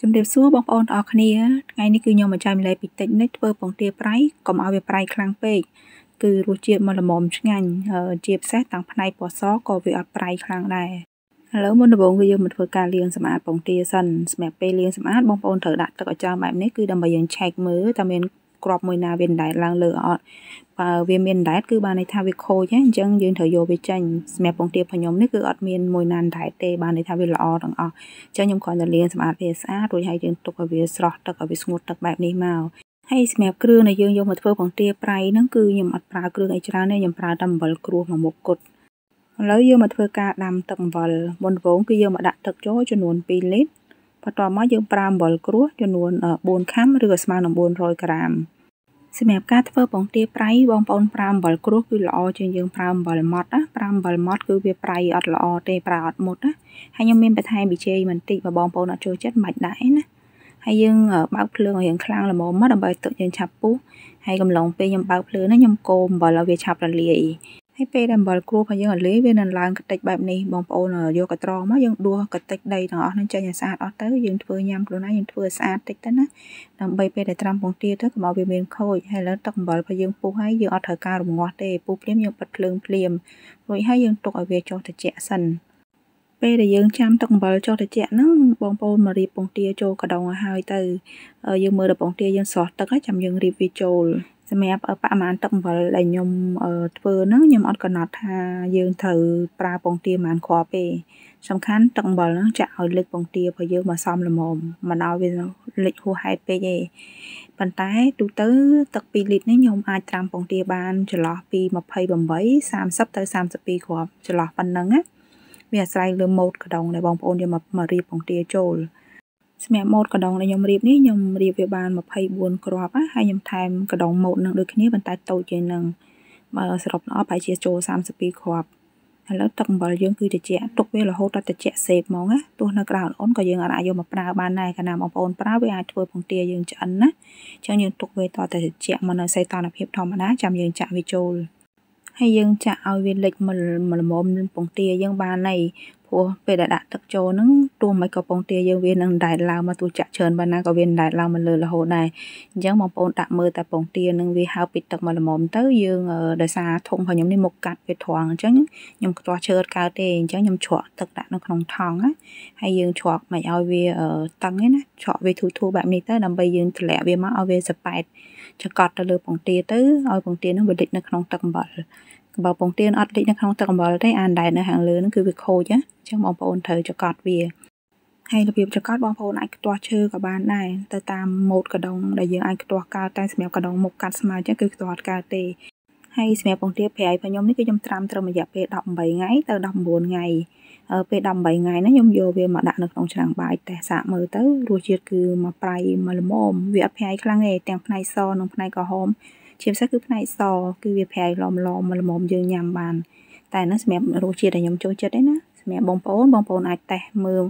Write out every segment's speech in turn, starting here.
ជំរាបសួរបងប្អូនទាំងអស់គ្នាថ្ងៃនេះគឺខ្ញុំមកចែកម្លែកពីតិចនិចធ្វើពងទាប្រៃកុំឲ្យវាប្រៃខ្លាំងពេកគឺរសជាតិមកល្មមឆ្ងាញ់ជាពិសេសទាំងផ្នែកពណ៌សក៏វាអត់ប្រៃខ្លាំងដែរឥឡូវមុនដំបូងគឺយើងមកធ្វើការលាងសម្អាតពងទាសិនសម្រាប់ពេលលាងសម្អាតបងប្អូនត្រូវដាក់ទឹកឲ្យច្រើនបែបនេះគឺដើម្បីយើងឆែកមើលតើមាន គ្រាប់មួយណាវាដែតឡើងលើអត់បើវាមានដែតគឺបានន័យថាវាខូចហ្នឹងអញ្ចឹងយើងត្រូវយកវាចេញសម្រាប់ពងទាខ្ញុំនេះគឺអត់មានមួយណាដែតទេបានន័យថាវាល្អទាំងអស់អញ្ចឹងខ្ញុំគ្រាន់តែលាងសម្អាតវាស្អាតរួចហើយយើងទុកឲ្យវាស្រស់ទឹកឲ្យវាស្ងួតទឹកបែបនេះមកហើយសម្រាប់គ្រឿងដែលយើងយកមកធ្វើពងទាប្រៃហ្នឹងគឺខ្ញុំអត់ប្រើគ្រឿងអីច្រើនទេខ្ញុំប្រើតែអំបិលគ្រួសមួយមុខគត់ឥឡូវយើងមកធ្វើការដាំទឹកអំបិលមុនដំបូងគឺយើងមកដាក់ទឹកចូលចំនួន2លីត្របន្ទាប់មកយើងប្រើអំបិលគ្រួសចំនួន4ខាំឬក៏ស្មើនឹង400ក្រាម សម្រាប់ការធ្វើពងទាប្រៃបងប្អូនប្រើអំបិលគ្រួសគឺល្អជាងយើងប្រើអំបិលម៉ត់ណាប្រើអំបិលម៉ត់គឺវាប្រៃអត់ល្អទេប្រើអត់មុតណាហើយខ្ញុំមានបន្ថែមប៊ីចេងបន្តិចបើបងប្អូនអត់ចូលចិត្តមិនបាច់ដាក់ទេណាហើយយើងបើកភ្លើងឲ្យរៀងខ្លាំងល្មមមកដើម្បីទឹកយើងឆាប់ពុះហើយកំឡុងពេលខ្ញុំបើកភ្លើងហ្នឹងខ្ញុំកូរអំបិលឲ្យវាឆាប់រលាយ ហើយពេលដែលអំបិលគ្រួរបស់យើងរលាយវានឹងឡើងកតិចបែបនេះបងប្អូនយកកត្រងមកយើងដួសកតិចដីទាំងអស់ហ្នឹងចេញឲ្យស្អាតអស់ទៅយើងធ្វើញ៉ាំខ្លួនឯងយើងធ្វើស្អាតតិចទៅណាដើម្បីពេលដែលត្រាំពងទាទៅកុំឲ្យវាមានខូចហើយលើទឹកអំបិលរបស់យើងពុះហើយយើងអត់ត្រូវការរងាស់ទេពុះភ្លាមយើងបិទភ្លើងភ្លាមរួចហើយយើងទុកឲ្យវាចុះត្រជាក់សិនពេលដែលយើងចាំទឹកអំបិលចុះត្រជាក់ហ្នឹងបងប្អូនមករៀបពងទាចូលកដុងឲ្យហើយទៅយើងមើលដល់ពងទាយើងស្រស់ទឹកហើយចាំយើងរៀបវាចូល សម្រាប់បរិមាណទឹកអំបិលដែលខ្ញុំធ្វើហ្នឹងខ្ញុំអត់កំណត់ថាយើងត្រូវប្រើពងទាប៉ុន្មានគ្រាប់ទេ សំខាន់ទឹកអំបិលហ្នឹងចាក់ឲ្យលិចពងទារបស់យើងមកសមល្មមមិនឲ្យវាលិចហួសហេតុពេកទេប៉ុន្តែទូទៅទឹក2លីត្រនេះខ្ញុំអាចត្រាំពងទាបានចន្លោះពី28 30ទៅ32គ្រាប់ចន្លោះប៉ុណ្ណឹងណាវាអាស្រ័យលើម៉ូតកដុងដែលបងប្អូនយកមករៀបពងទាចូល សម្រាប់ម៉ូតកដុងដែលខ្ញុំរៀបនេះខ្ញុំរៀបវាបាន24គ្រាប់ហើយខ្ញុំថែមកដុងម៉ូតនឹងដូចគ្នាប៉ុន្តែតូចជាងនឹងបើសរុបអស់ប្រហែលជាចូល32គ្រាប់ឥឡូវទឹកអំបិលយើងគឺត្រជាក់ទុកវារហូតដល់ត្រជាក់សេបហ្មងណាទោះនៅក្រៅល្អក៏យើងអាចយកមកប្រើបានដែរកាលណាបងប្អូនប្រើវាអាចធ្វើពងទាយើងឆ្អិនណាអញ្ចឹងយើងទុកវាតតែត្រជាក់មកនៅសីតុណ្ហភាពធម្មតាចាំយើងចាក់វាចូលហើយយើងចាក់ឲ្យវាលិចមកល្មមនឹងពងទាយើងបានហើយ ព្រោះពេលដែលដាក់ទឹកចូលហ្នឹងទោះមិនក៏ពងទាយើងវានឹងដែតឡើងមកទោះចាក់ច្រើនប៉ុណ្ណាក៏វាដែតឡើងមកលើរហូតដែរអញ្ចឹងបងប្អូនដាក់មើលតែពងទានឹងវាហើបពីទឹកមកល្មមទៅយើងដោយសារធុងរបស់ខ្ញុំនេះមុខកាត់វាត្រង់អញ្ចឹងខ្ញុំខ្ទាស់ឈើអត់កើតទេអញ្ចឹងខ្ញុំជ្រក់ទឹកដាក់នៅក្នុងថង់ណាហើយយើងជ្រក់មិនឲ្យវាតឹងទេណាជ្រក់វាធូរធូរបែបនេះទៅដើម្បីយើងទម្លាក់វាមកឲ្យវាសប៉ែតចកត់ទៅលើពងទាទៅឲ្យពងទានឹងវាលិចនៅក្នុងទឹកអំបិល បើពងទាអត់លិចនៅក្នុងទឹកអំបិលទេអានដែតនៅខាងលើហ្នឹងគឺវាខូចណាអញ្ចឹងបងប្អូនត្រូវចកត់វាហើយរបៀបចកត់បងប្អូនអាចខ្ទាស់ឈើក៏បានដែរទៅតាមម៉ូតកដុងដែលយើងអាចខ្ទាស់កើតតែសម្រាប់កដុងមុខកាត់ស្មើចឹងគឺខ្ទាស់អត់កើតទេហើយសម្រាប់ពងទាប្រៃរបស់ខ្ញុំនេះគឺខ្ញុំត្រាំត្រឹមរយៈពេល18ថ្ងៃទៅ19ថ្ងៃពេល18ថ្ងៃហ្នឹងខ្ញុំយកវាមកដាក់នៅក្នុងឆ្នាំងបាយតែសាកមើលទៅរសជាតិគឺមកប្រៃមកល្មមវាអត់ប្រៃខ្លាំងទេទាំងផ្នែកសនិងផ្នែកក្រហម ជាពិសេសគឺផ្នែកសគឺវាប្រៃឡំឡំល្មមយើងញ៉ាំបាន តែនោះសម្រាប់រសជាតិដែលខ្ញុំចូលចិត្តទេណាសម្រាប់បងប្អូនបងប្អូនអាចតេស្តមើល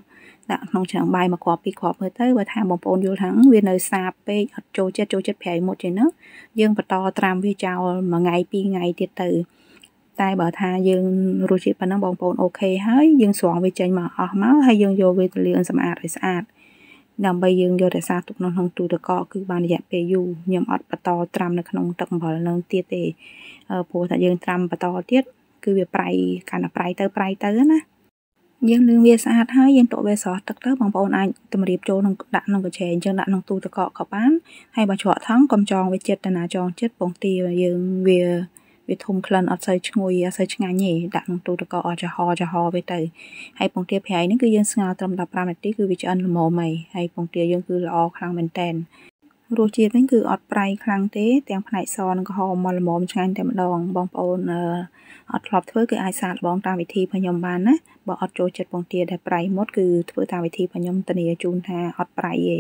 ដាក់ក្នុងឆ្នាំងបាយមួយគ្រាប់ពីរគ្រាប់មើលទៅបើថាបងប្អូនយល់ថាវានៅសាបពេកអត់ចូលចិត្តចូលចិត្តប្រៃមុតជាងហ្នឹងយើងបន្តត្រាំវាចោលមួយថ្ងៃពីរថ្ងៃទៀតទៅតែបើថាយើងរសជាតិប៉ុណ្ណឹងបងប្អូនអូខេហើយយើងស្រង់វាចេញមកអស់មកហើយយើងយកវាទៅលាងសម្អាតឲ្យស្អាត ដើម្បីយើងយករក្សាទុកនៅក្នុងទូទឹកកកគឺបានរយៈពេលយូរខ្ញុំអត់បន្តត្រាំនៅក្នុងទឹកអំបិលនឹងទៀតទេព្រោះថាយើងត្រាំបន្តទៀតគឺវាប្រៃកាន់តែប្រៃទៅប្រៃទៅណាយើងលាងវាស្អាតហើយយើងទុកវាស្រស់ទឹកទៅបងប្អូនអាចតម្រៀបចូលក្នុងដាក់ក្នុងកញ្ឆេងអញ្ចឹងដាក់ក្នុងទូទឹកកកក៏បានហើយបើច្រកថង់កុំចងវាចិត្តតាណាចងចិត្តពងទាយើងវា វាធំក្លិនអត់សូវឈ្ងុយអត់សូវឆ្ងាញ់ទេដាក់ក្នុងទូទឹកកកអស់ចំហចំហវាទៅហើយពងទាប្រៃនេះគឺយើងស្ងោរត្រឹម15នាទីគឺវាឆ្អិនល្មមហើយហើយពងទាយើងគឺល្អខ្លាំងមែនតែន រសជាតិវិញគឺអត់ប្រៃខ្លាំងទេ ទាំងផ្នែកសនិងក្រហមមកល្មមឆ្ងាញ់តែម្ដងបងប្អូនអត់ធ្លាប់ធ្វើគឺអាចសាកល្បងតាមវិធីរបស់ខ្ញុំបានណាបើអត់ចូលចិត្តពងទាដែលប្រៃមុតគឺធ្វើតាមវិធីរបស់ខ្ញុំធានាជូនថាអត់ប្រៃទេ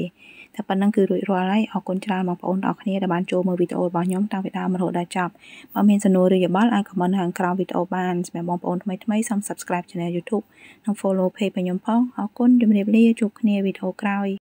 តែប៉ុណ្្នឹងគឺរួចរាល់ហើយអរគុណច្រើនបងប្អូនទាំងអស់គ្នាដែលបានចូលមើលវីដេអូរបស់ខ្ញុំតាំងពីដើមរហូតដល់ចប់បើមានសំណួរឬយោបល់អាច comment ខាងក្រោមវីដេអូបានសម្រាប់បងប្អូនថ្មីៗសូម subscribe Channel YouTube និង follow page របស់ខ្ញុំផងអរគុណជម្រាបលាជួបគ្នាវីដេអូក្រោយ